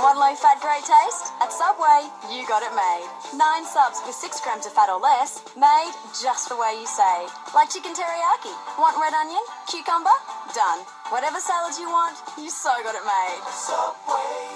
One Subway. Low fat, great taste? At Subway, you got it made. Nine subs with six grams of fat or less, made just the way you say. Like chicken teriyaki. Want red onion? Cucumber? Done. Whatever salad you want, you so got it made. Subway.